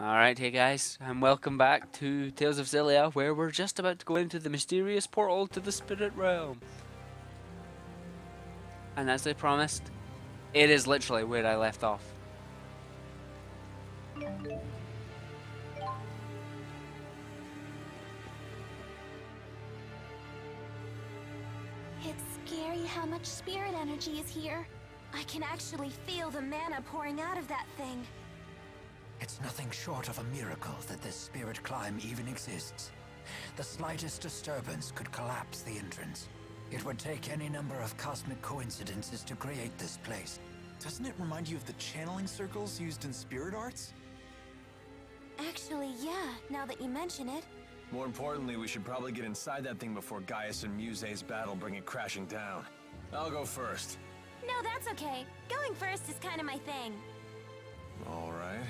Alright, hey guys, and welcome back to Tales of Xillia, where we're just about to go into the mysterious portal to the Spirit Realm. And as I promised, it is literally where I left off. It's scary how much spirit energy is here. I can actually feel the mana pouring out of that thing. It's nothing short of a miracle that this spirit climb even exists. The slightest disturbance could collapse the entrance. It would take any number of cosmic coincidences to create this place. Doesn't it remind you of the channeling circles used in spirit arts? Actually, yeah, now that you mention it. More importantly, we should probably get inside that thing before Gaius and Muse's battle bring it crashing down. I'll go first. No, that's okay. Going first is kind of my thing. All right.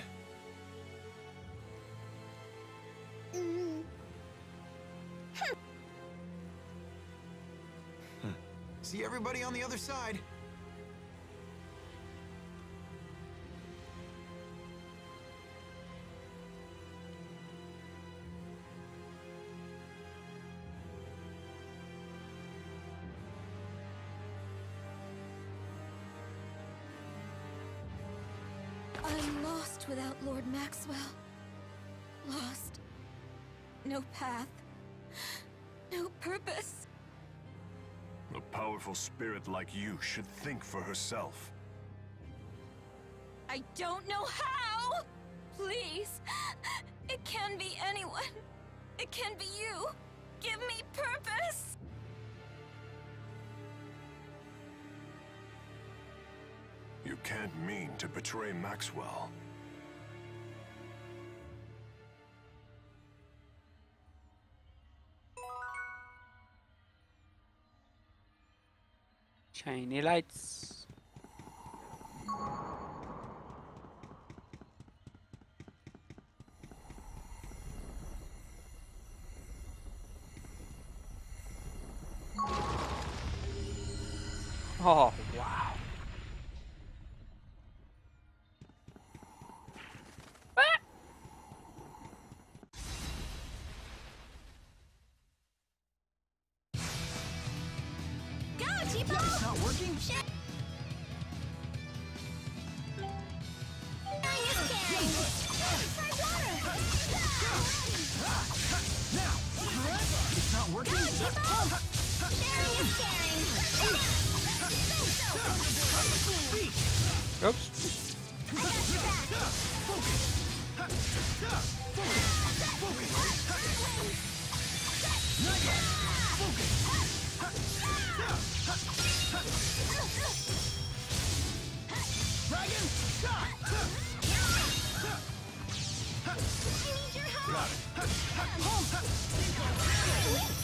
Hmm. See everybody on the other side. I'm lost without Lord Maxwell. Lost. No path. No purpose. A powerful spirit like you should think for herself. I don't know how! Please! It can be anyone. It can be you. Give me purpose! You can't mean to betray Maxwell. Shiny lights. Oh, Oops. Got! Dragon, shot! I need your help! Hey, looky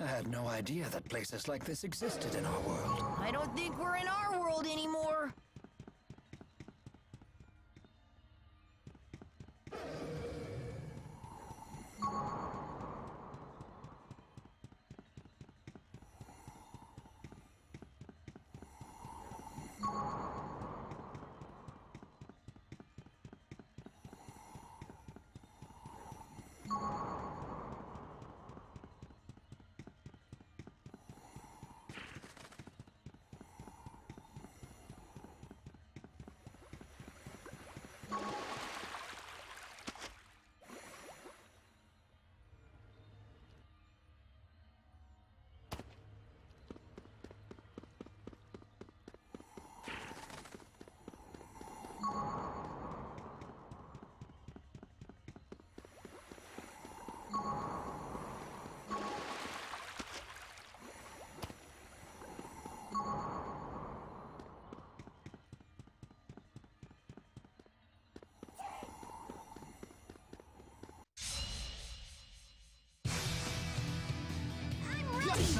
I had no idea that places like this existed in our world. I don't think we're in our world anymore.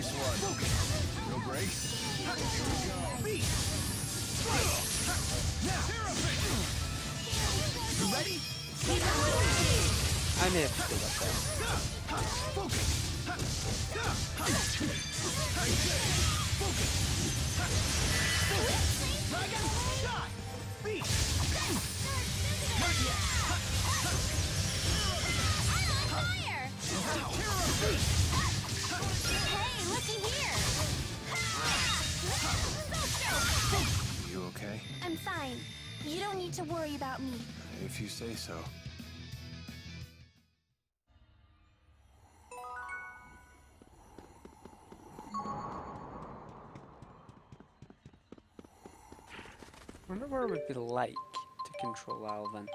Nice one. No brakes? You ready? I may have to give up there. Dragon shot! Beat! Not yet. I'm on fire! Hey, looky here! You okay? I'm fine. You don't need to worry about me. If you say so. wonder what it would be like to control Alvin.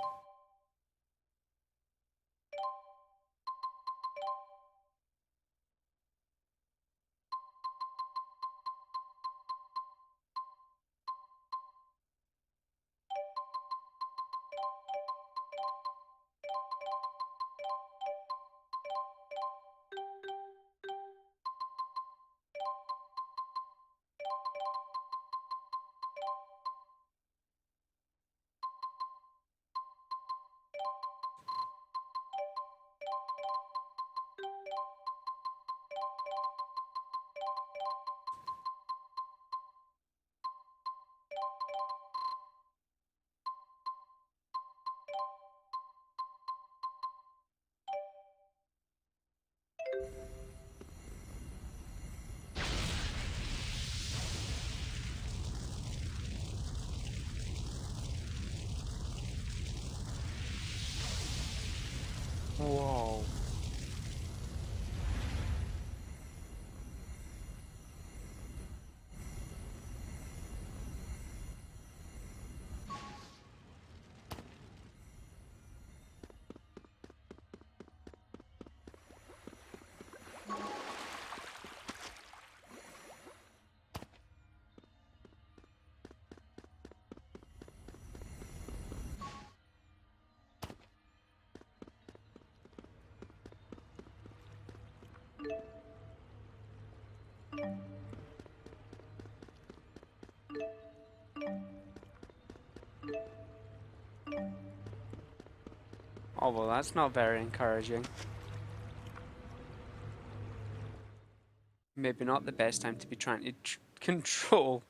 Whoa. Oh well, that's not very encouraging. Maybe not the best time to be trying to tr- control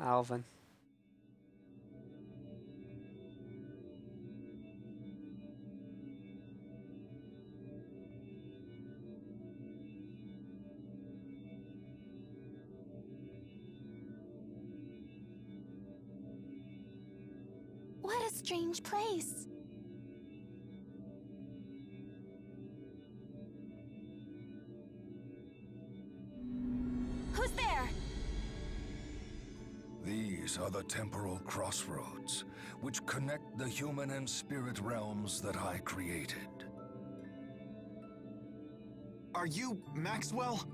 Alvin. Strange place. Who's there? These are the temporal crossroads, which connect the human and spirit realms that I created. Are you Maxwell?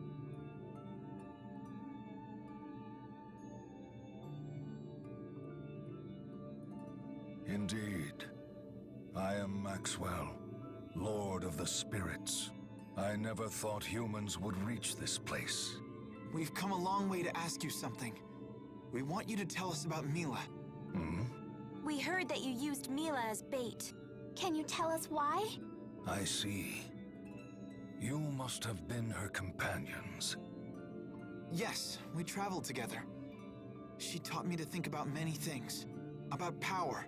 Indeed. I am Maxwell, Lord of the Spirits. I never thought humans would reach this place. We've come a long way to ask you something. We want you to tell us about Milla. Hmm? We heard that you used Milla as bait. Can you tell us why? I see. You must have been her companions. Yes, we traveled together. She taught me to think about many things. About power,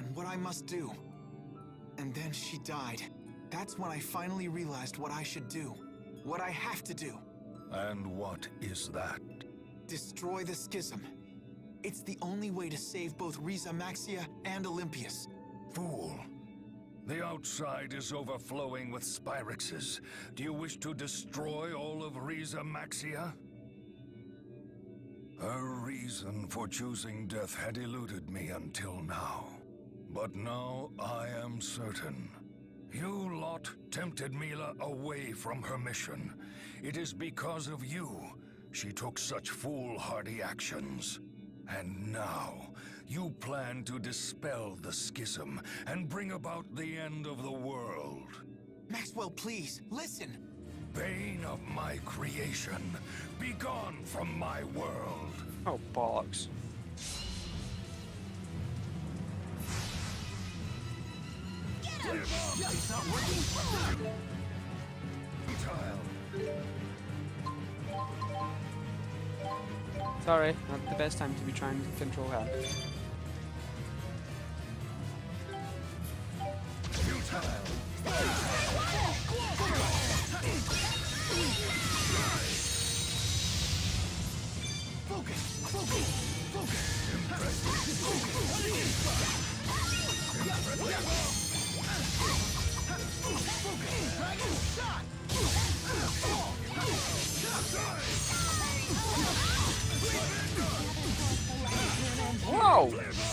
and what I must do. And then she died. That's when I finally realized what I should do. What I have to do. And what is that? Destroy the schism. It's the only way to save both Rieze Maxia and Elympios. Fool. The outside is overflowing with Spyrixes. Do you wish to destroy all of Rieze Maxia? Her reason for choosing death had eluded me until now. But now I am certain. You lot tempted Milla away from her mission. It is because of you she took such foolhardy actions. And now, you plan to dispel the schism and bring about the end of the world. Maxwell, please, listen. Bane of my creation, begone from my world. Oh, bollocks. Sorry, not the best time to be trying to control her. Whoa! No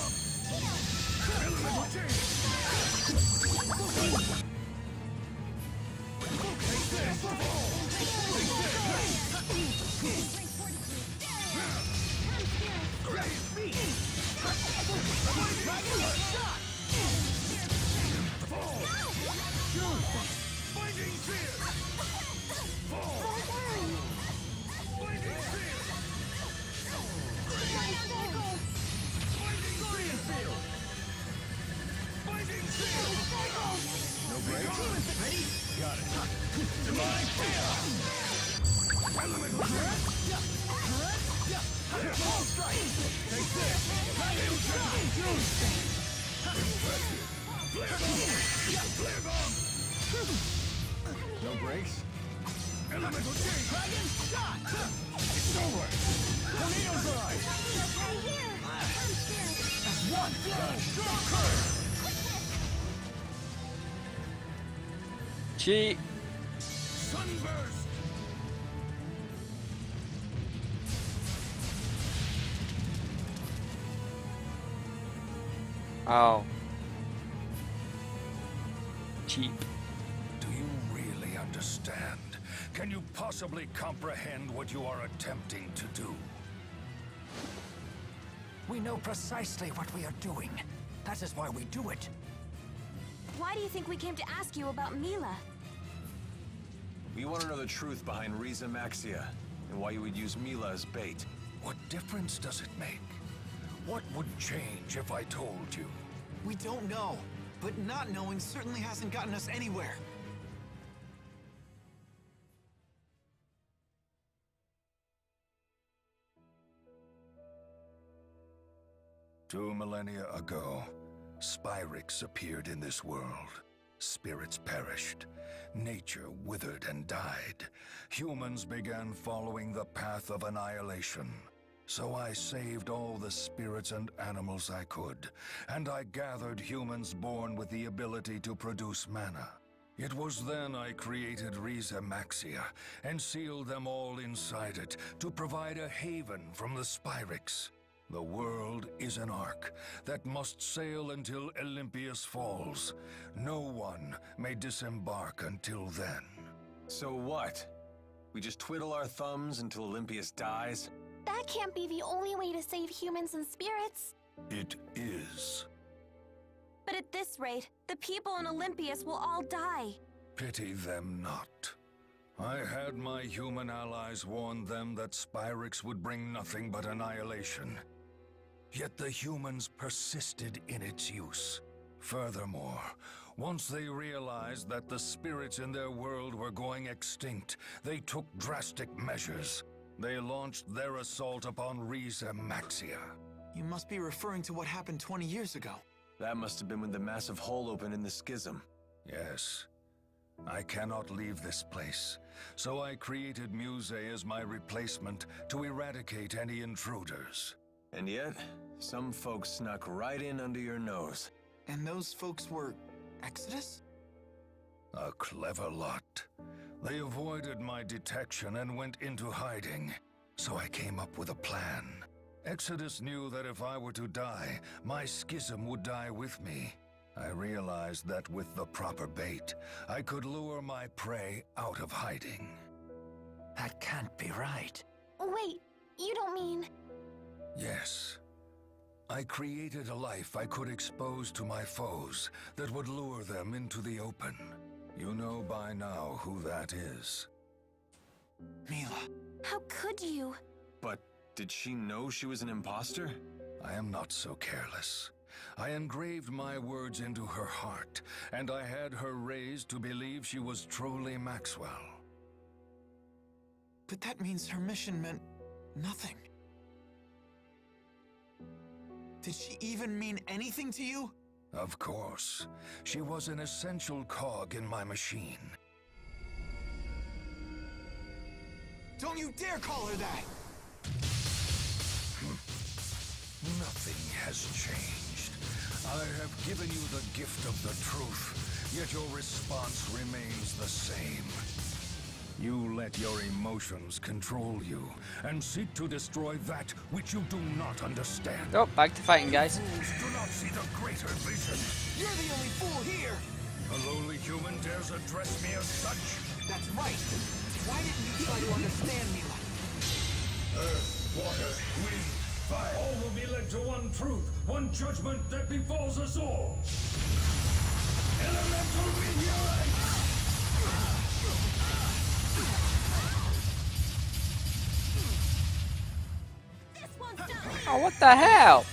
Cheat! Sunburst! Oh. Cheap. Do you really understand? Can you possibly comprehend what you are attempting to do? We know precisely what we are doing. That is why we do it. Why do you think we came to ask you about Milla? We want to know the truth behind Rieze Maxia, and why you would use Milla as bait. What difference does it make? What would change if I told you? We don't know, but not knowing certainly hasn't gotten us anywhere. Two millennia ago, Spyrix appeared in this world. Spirits perished. Nature withered and died. Humans began following the path of annihilation. So I saved all the spirits and animals I could, and I gathered humans born with the ability to produce mana. It was then I created Rieze Maxia and sealed them all inside it to provide a haven from the Spyrix. The world is an ark that must sail until Elympios falls. No one may disembark until then. So what? We just twiddle our thumbs until Elympios dies? That can't be the only way to save humans and spirits. It is. But at this rate, the people in Elympios will all die. Pity them not. I had my human allies warn them that Spyrix would bring nothing but annihilation. Yet the humans persisted in its use. Furthermore, once they realized that the spirits in their world were going extinct, they took drastic measures. They launched their assault upon Rieze Maxia. You must be referring to what happened 20 years ago. That must have been when the massive hole opened in the schism. Yes. I cannot leave this place, so I created Muse as my replacement to eradicate any intruders. And yet, some folks snuck right in under your nose. And those folks were Exodus? A clever lot. They avoided my detection and went into hiding. So I came up with a plan. Exodus knew that if I were to die, my schism would die with me. I realized that with the proper bait, I could lure my prey out of hiding. That can't be right. Wait, you don't mean... Yes. I created a life I could expose to my foes that would lure them into the open. You know by now who that is. Milla. How could you? But did she know she was an imposter? I am not so careless. I engraved my words into her heart, and I had her raised to believe she was truly Maxwell. But that means her mission meant nothing. Did she even mean anything to you? Of course. She was an essential cog in my machine. Don't you dare call her that! Hmm. Nothing has changed. I have given you the gift of the truth, yet your response remains the same. You let your emotions control you, and seek to destroy that which you do not understand. Oh, back to fighting, guys. Do not see the greater vision. You're the only fool here! A lowly human dares address me as such? That's right! Why didn't you try to understand me. Earth, water, wind, fire. All will be led to one truth, one judgment that befalls us all. Elemental meteorite! Oh, what the hell?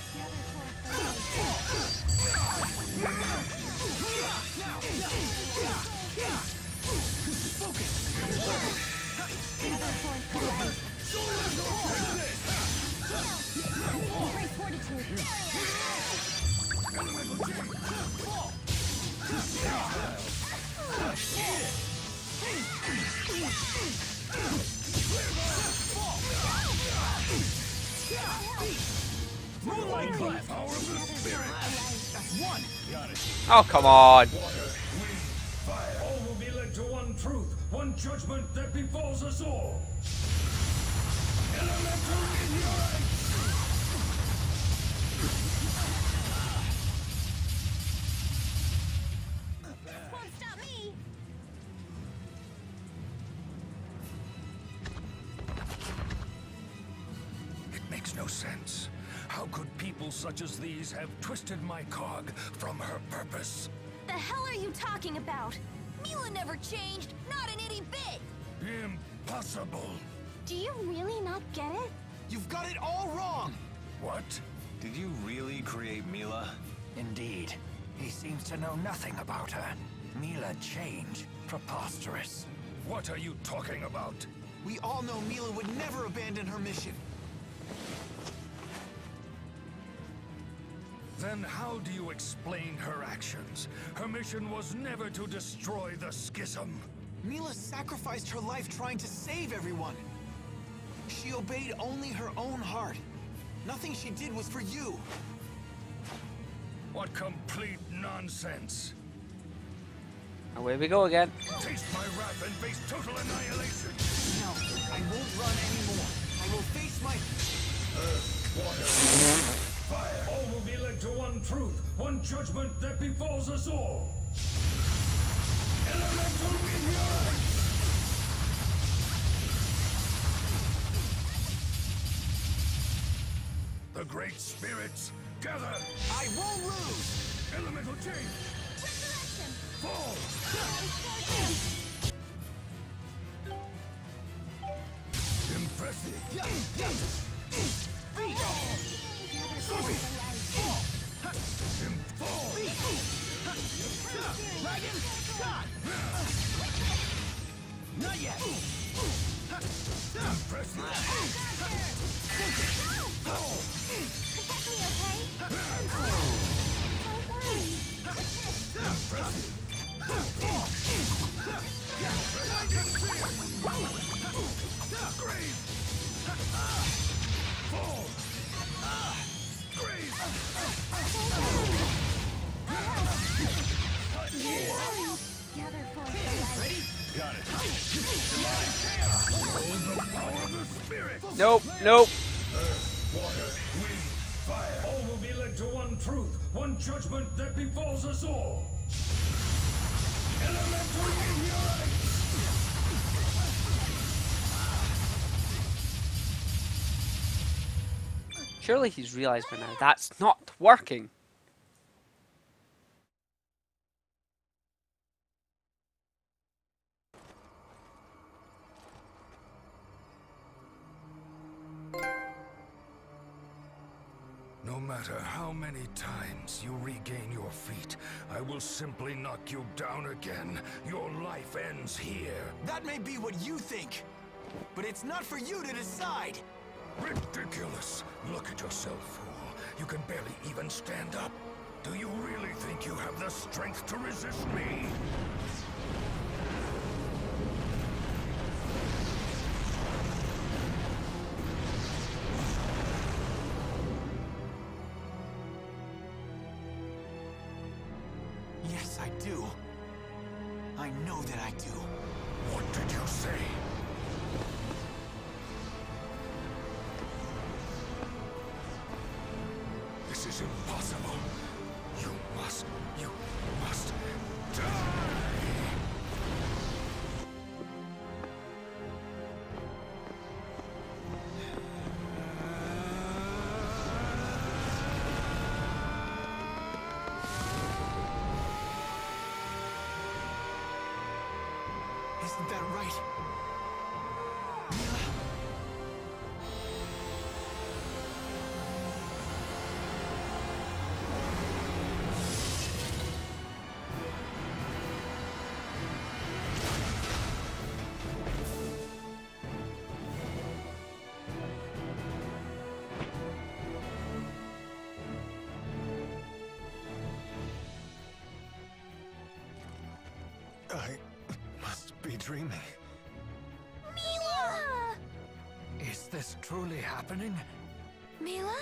Oh, come on. Changed, not an itty bit! Impossible! Do you really not get it? You've got it all wrong! What? Did you really create Milla? Indeed. He seems to know nothing about her. Milla change. Preposterous. What are you talking about? We all know Milla would never abandon her mission. Then how do you explain her actions? Her mission was never to destroy the schism. Milla sacrificed her life trying to save everyone. She obeyed only her own heart. Nothing she did was for you. What complete nonsense! Away we go again. Taste my wrath and face total annihilation! No, I won't run anymore. I will face my... All will be led to one truth, one judgment that befalls us all. Elemental meteorite! The great spirits, gather! I won't lose! Elemental change! Fall! Impressive! shot! Not yet! Impressive! No! Protect me, okay? Impressive! Grave! Fall! Grave! Nope, nope. Earth, water, wind, fire. All will be led to one truth, one judgment that befalls us all. Elemental! Surely he's realized by now that's not working. No matter how many times you regain your feet, I will simply knock you down again. Your life ends here. That may be what you think, but it's not for you to decide. Ridiculous. Look at yourself, fool. You can barely even stand up. Do you really think you have the strength to resist me? I know that I do. What did you say? This is impossible. That right? I dreaming. Milla! Is this truly happening? Milla?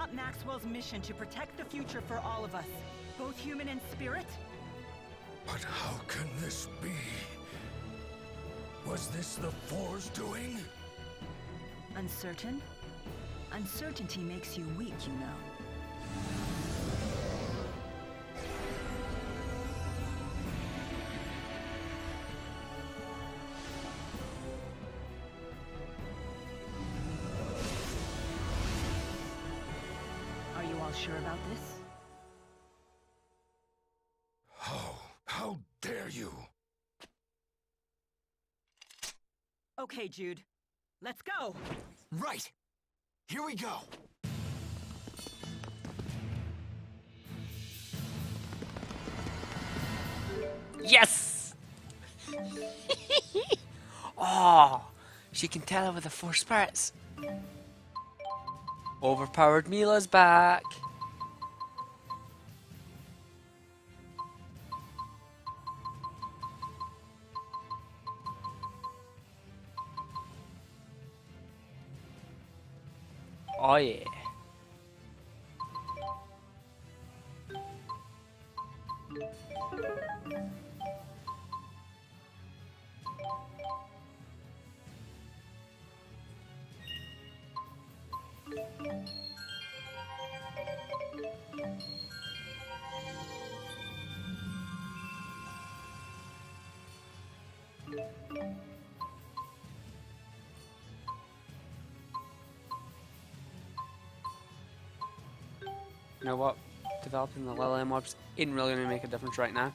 Not Maxwell's mission to protect the future for all of us, both human and spirit? But how can this be? Was this the Four's doing? Uncertain? Uncertainty makes you weak, you know. Okay, Jude. Let's go! Right! Here we go! Yes! oh, she can tell with the four spirits. Overpowered Milla's back. Oh yeah. You know what? Developing the Lillian mobs isn't really going to make a difference right now.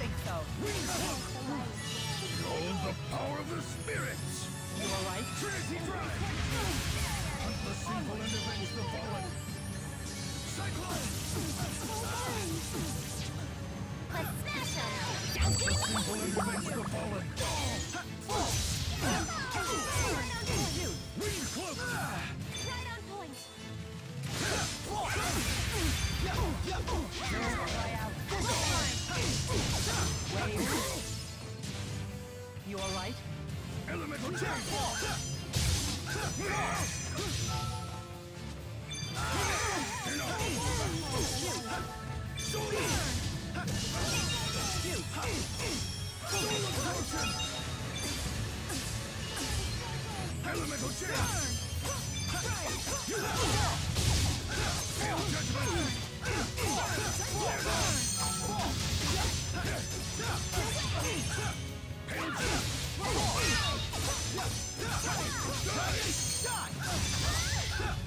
think so. Behold the power of the spirits! You alright? Trinity Drive! Hunt the sinful and avenge the fallen! Cyclone! Hunt the sinful and avenge the fallen! Wind cloak! You alright? Elemental change! Elemental change!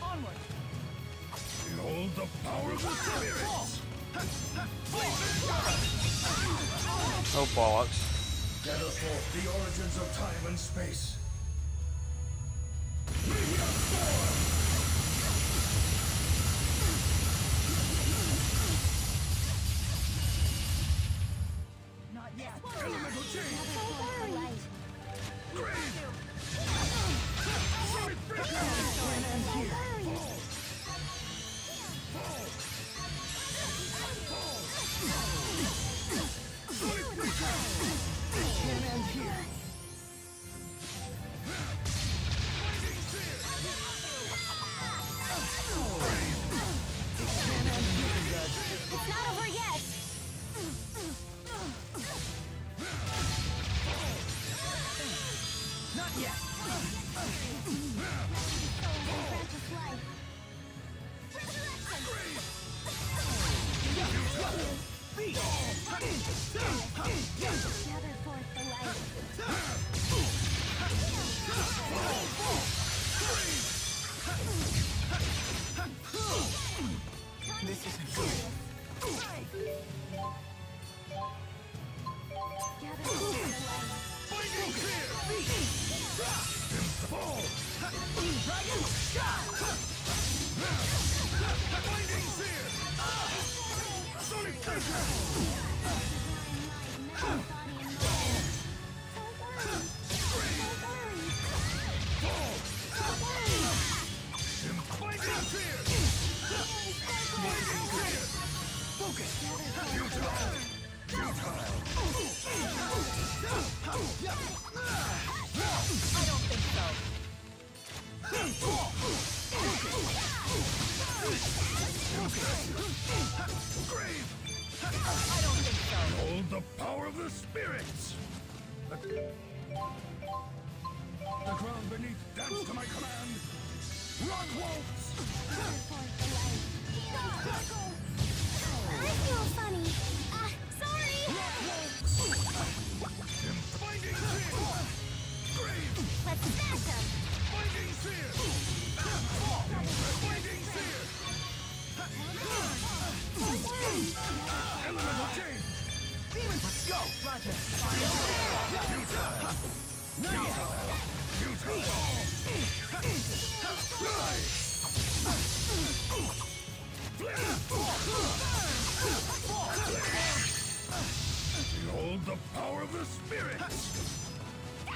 Onward! The power of! Oh, bollocks. Gather forth the origins of time and space. Not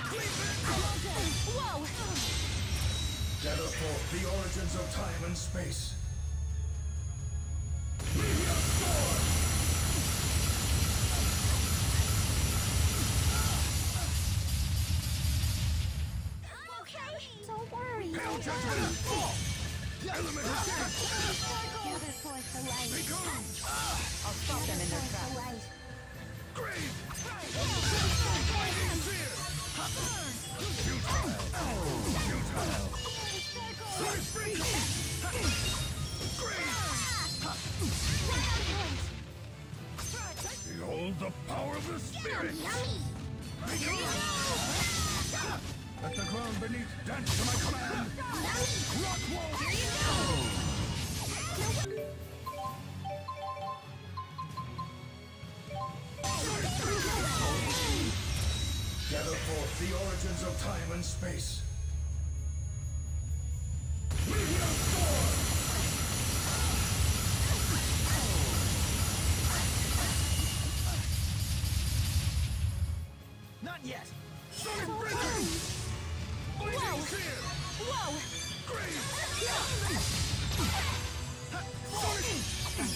Whoa! Gather the origins of time and space. Not yet! Whoa! Whoa!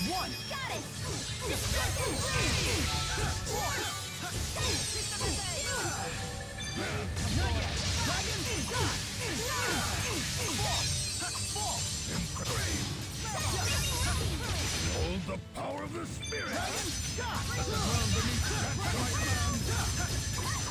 One! Got it! Behold the power of the spirit! Let the ground beneath my command!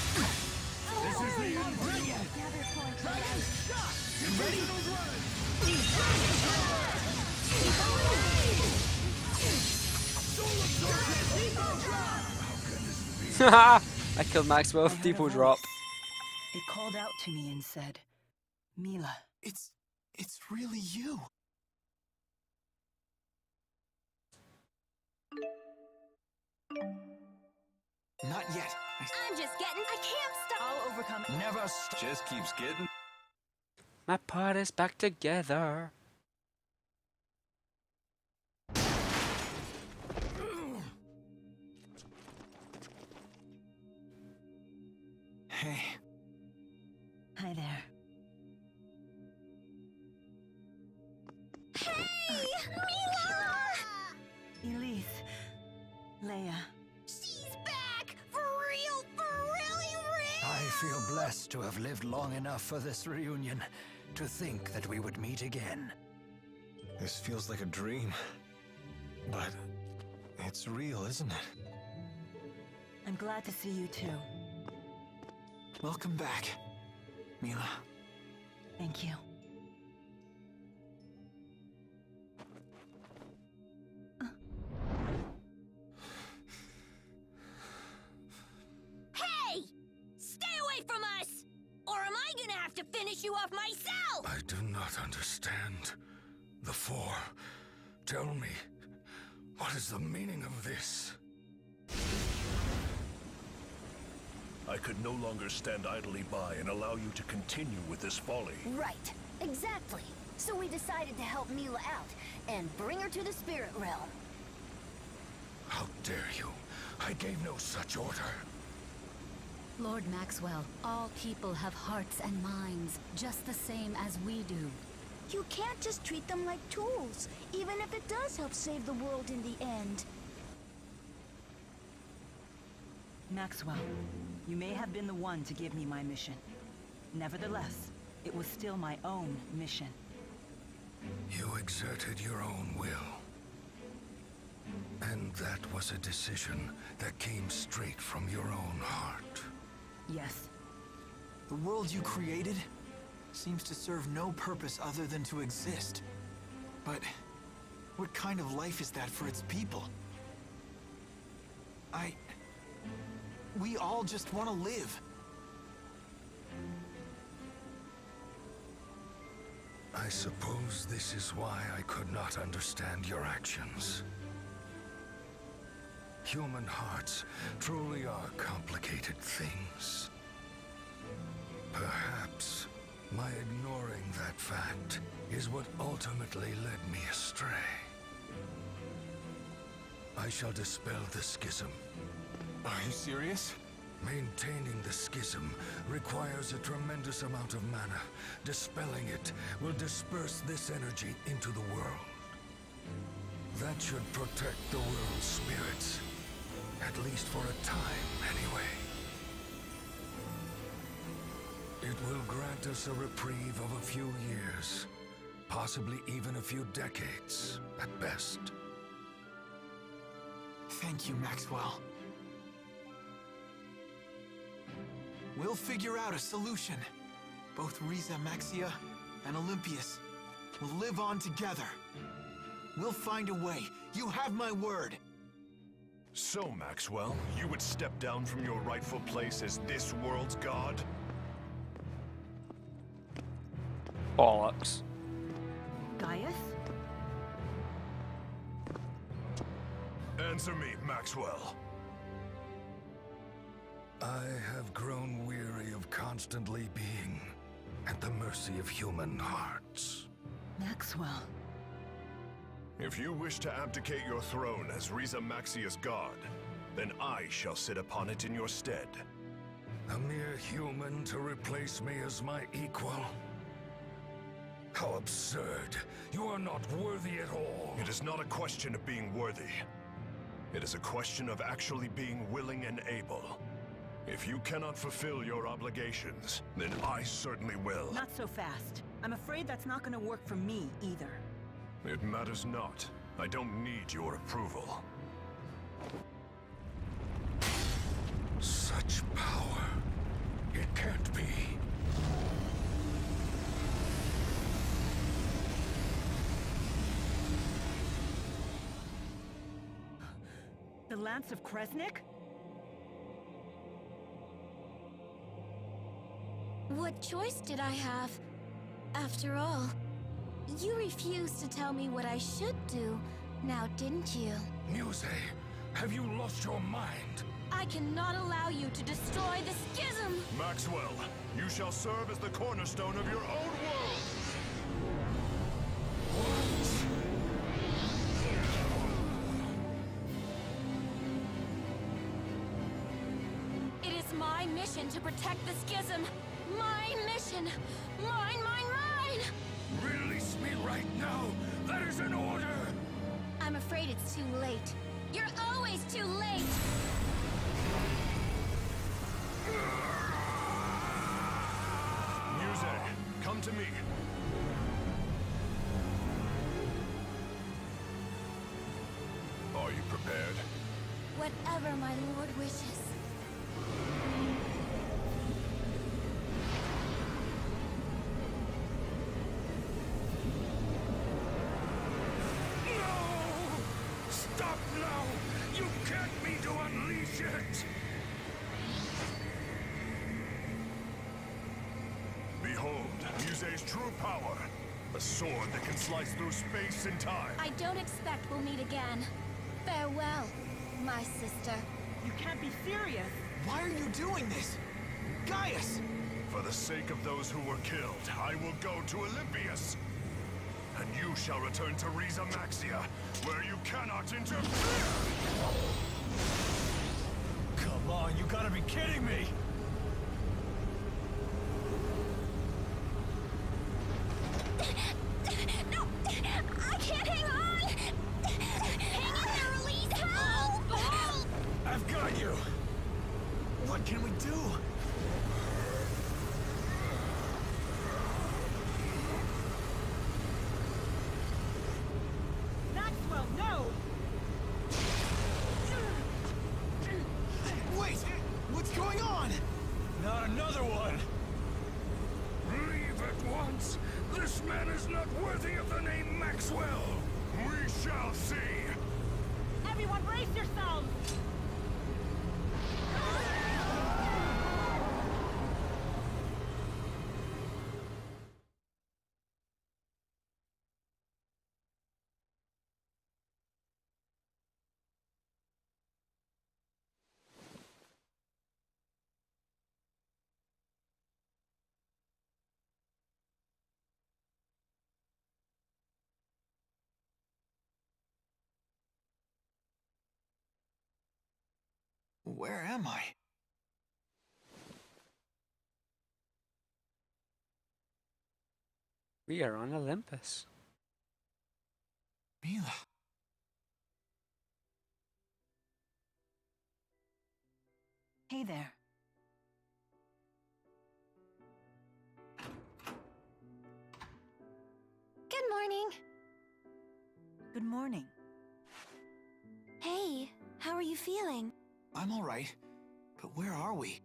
I killed Maxwell with I heard a Depot Drop. voice. It called out to me and said, Milla. It's... it's really you. Not yet. I I'm just getting. I can't stop. I'll overcome never stop. Just keeps getting. My part is back together. Hey, Hi there. Hey, Milla! Elise. Leia. Feel blessed to have lived long enough for this reunion to think that we would meet again. This feels like a dream. But it's real, isn't it? I'm glad to see you too. welcome back, Milla. Thank you. No longer stand idly by and allow you to continue with this folly. Right, exactly. So we decided to help Milla out and bring her to the spirit realm. How dare you? I gave no such order. Lord Maxwell, all people have hearts and minds, just the same as we do. You can't just treat them like tools, even if it does help save the world in the end. Maxwell, you may have been the one to give me my mission. Nevertheless, it was still my own mission. You exerted your own will. And that was a decision that came straight from your own heart. Yes. The world you created seems to serve no purpose other than to exist. But what kind of life is that for its people? I... We all just want to live. I suppose this is why I could not understand your actions. Human hearts truly are complicated things. Perhaps my ignoring that fact is what ultimately led me astray. I shall dispel the schism. Are you serious? Maintaining the schism requires a tremendous amount of mana. Dispelling it will disperse this energy into the world. That should protect the world's spirits. At least for a time, anyway. It will grant us a reprieve of a few years. Possibly even a few decades, at best. Thank you, Maxwell. We'll figure out a solution. Both Rieze Maxia and Elympios will live on together. We'll find a way. You have my word. So, Maxwell, you would step down from your rightful place as this world's god? Bollocks. Gaius? Answer me, Maxwell. I have grown weary of constantly being at the mercy of human hearts. Maxwell. If you wish to abdicate your throne as Rieze Maxia's god, then I shall sit upon it in your stead. A mere human to replace me as my equal? How absurd. You are not worthy at all. It is not a question of being worthy. It is a question of actually being willing and able. If you cannot fulfill your obligations, then I certainly will. Not so fast. I'm afraid that's not gonna work for me either. It matters not. I don't need your approval. Such power. It can't be. The Lance of Kresnik? What choice did I have? After all, you refused to tell me what I should do, now didn't you? Muse, have you lost your mind? I cannot allow you to destroy the schism! Maxwell, you shall serve as the cornerstone of your own world! It is my mission to protect the schism! My mission! Mine, mine, mine! Release me right now! That is an order! I'm afraid it's too late. You're always too late! Muse, come to me. Are you prepared? Whatever my lord wishes. Slice through space and time. I don't expect we'll meet again. Farewell, my sister. You can't be serious. Why are you doing this? Gaius! For the sake of those who were killed, I will go to Elympios. And you shall return to Rieze Maxia, where you cannot interfere! Come on, you gotta be kidding me! No! I can't hang on! Hang in there, Elise! Help! Help! I've got you! What can we do? another one! Leave at once! This man is not worthy of the name Maxwell! We shall see! Everyone brace yourselves! Where am I? We are on Elympios. Milla. Hey there. Good morning. Good morning. Hey, how are you feeling? I'm all right. But where are we?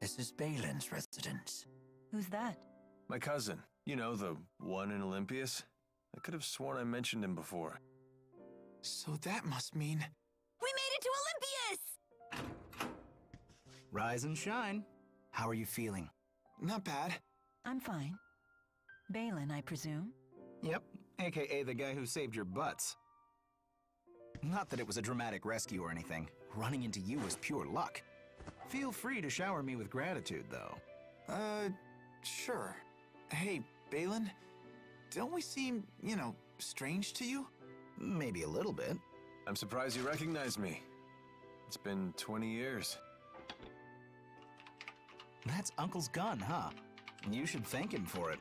This is Balan's residence. Who's that? My cousin. You know, the one in Elympios. I could have sworn I mentioned him before. So that must mean... We made it to Elympios! Rise and shine. How are you feeling? Not bad. I'm fine. Balan, I presume? Yep, aka the guy who saved your butts. Not that it was a dramatic rescue or anything. Running into you was pure luck. Feel free to shower me with gratitude, though. Uh, sure. Hey, Balan, don't we seem, you know, strange to you? Maybe a little bit. I'm surprised you recognize me. It's been 20 years. That's Uncle's gun, huh? You should thank him for it.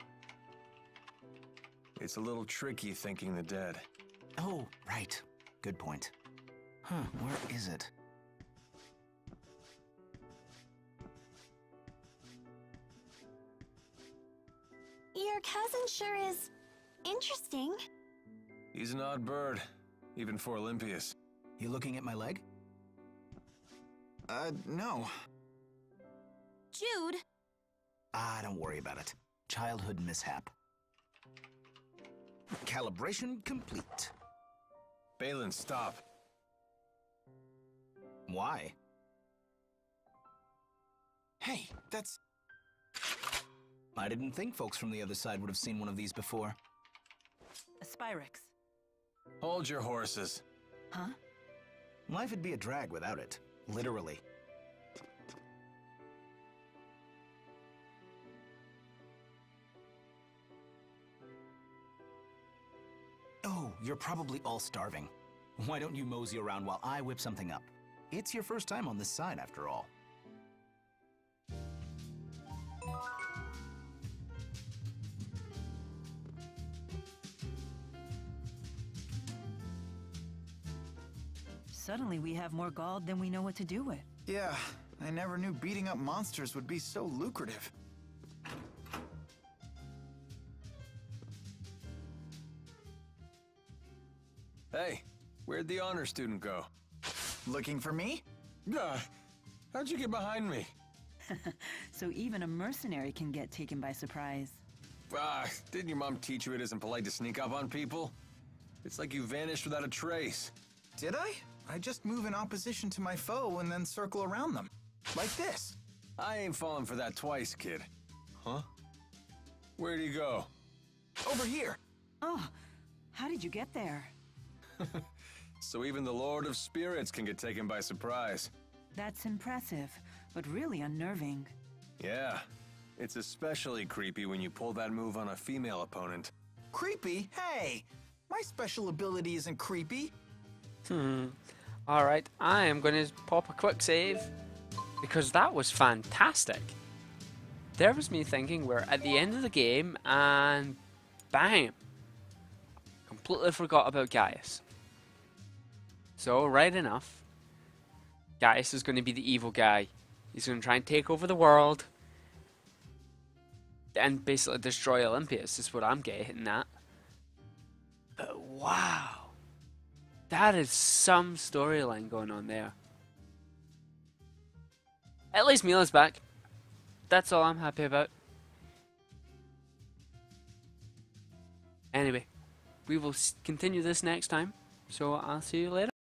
It's a little tricky thanking the dead. Oh, right. Good point. Huh, where is it? Your cousin sure is interesting. He's an odd bird, even for Elympios. You looking at my leg? Uh, no. Jude, Ah, don't worry about it. Childhood mishap. Calibration complete. Balan, stop. Why? Hey, that's... I didn't think folks from the other side would have seen one of these before. A Spyrix. Hold your horses. Huh? Life would be a drag without it. Literally. Oh, you're probably all starving. Why don't you mosey around while I whip something up? It's your first time on this side, after all. Suddenly we have more gold than we know what to do with. Yeah, I never knew beating up monsters would be so lucrative. Hey, where'd the honor student go? Looking for me? Gah, how'd you get behind me? so even a mercenary can get taken by surprise. Ah, didn't your mom teach you it isn't polite to sneak up on people? It's like you vanished without a trace. Did I? I just move in opposition to my foe and then circle around them. Like this. I ain't falling for that twice, kid. Huh? Where'd he go? Over here. Oh, how did you get there? So even the Lord of Spirits can get taken by surprise. That's impressive, but really unnerving. Yeah. It's especially creepy when you pull that move on a female opponent. Creepy? Hey! My special ability isn't creepy. Hmm. Alright, I am going to pop a quick save because that was fantastic. There was me thinking we're at the end of the game and bam! Completely forgot about Gaius. So, right enough, Gaius is going to be the evil guy. He's going to try and take over the world and basically destroy Elympios, is what I'm getting at. But wow! That is some storyline going on there. At least Milla's back. that's all I'm happy about. Anyway, we will continue this next time. So I'll see you later.